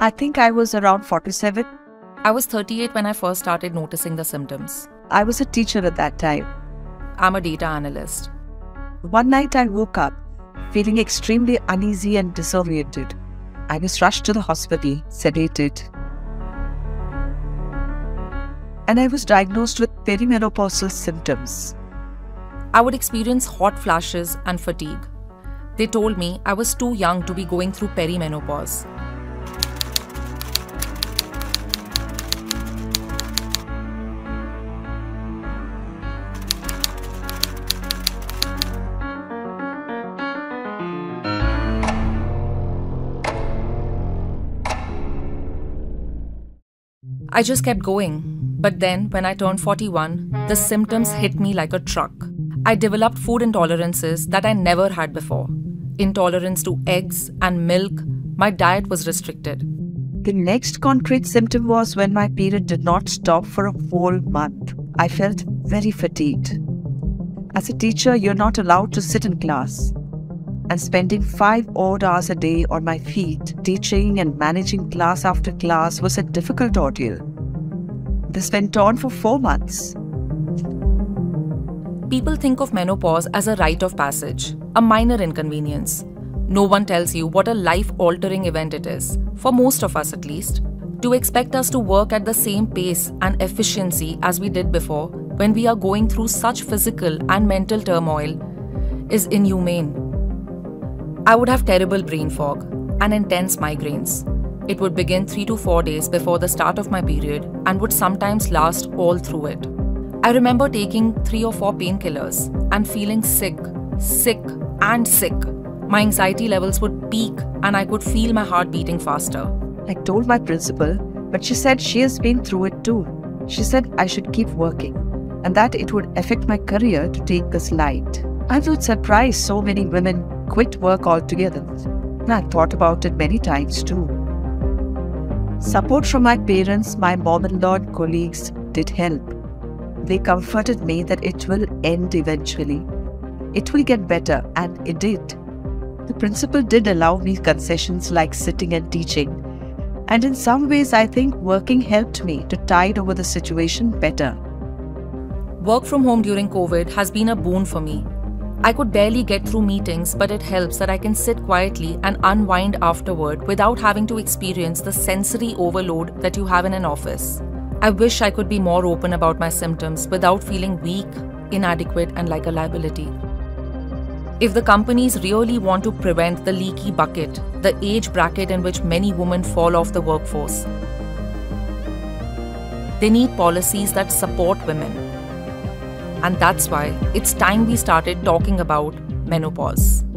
I think I was around 47. I was 38 when I first started noticing the symptoms. I was a teacher at that time. I'm a data analyst. One night I woke up feeling extremely uneasy and disoriented. I was rushed to the hospital, sedated. And I was diagnosed with perimenopausal symptoms. I would experience hot flashes and fatigue. They told me I was too young to be going through perimenopause. I just kept going. But then, when I turned 41, the symptoms hit me like a truck. I developed food intolerances that I never had before. Intolerance to eggs and milk, my diet was restricted. The next concrete symptom was when my period did not stop for a whole month. I felt very fatigued. As a teacher, you're not allowed to sit in class. And spending five odd hours a day on my feet, teaching and managing class after class was a difficult ordeal. This went on for four months. People think of menopause as a rite of passage, a minor inconvenience. No one tells you what a life altering event it is, for most of us at least. To expect us to work at the same pace and efficiency as we did before when we are going through such physical and mental turmoil is inhumane. I would have terrible brain fog and intense migraines. It would begin 3 to 4 days before the start of my period and would sometimes last all through it. I remember taking 3 or 4 painkillers and feeling sick, sick, and sick. My anxiety levels would peak and I could feel my heart beating faster. I told my principal, but she said she has been through it too. She said I should keep working and that it would affect my career to take this light. I was surprised so many women quit work altogether. And I thought about it many times too. Support from my parents, my mom and colleagues did help. They comforted me that it will end eventually. It will get better, and it did. The principal did allow me concessions like sitting and teaching. And in some ways, I think working helped me to tide over the situation better. Work from home during COVID has been a boon for me. I could barely get through meetings, but it helps that I can sit quietly and unwind afterward without having to experience the sensory overload that you have in an office. I wish I could be more open about my symptoms without feeling weak, inadequate, and like a liability. If the companies really want to prevent the leaky bucket, the age bracket in which many women fall off the workforce, they need policies that support women and that's why it's time we started talking about menopause.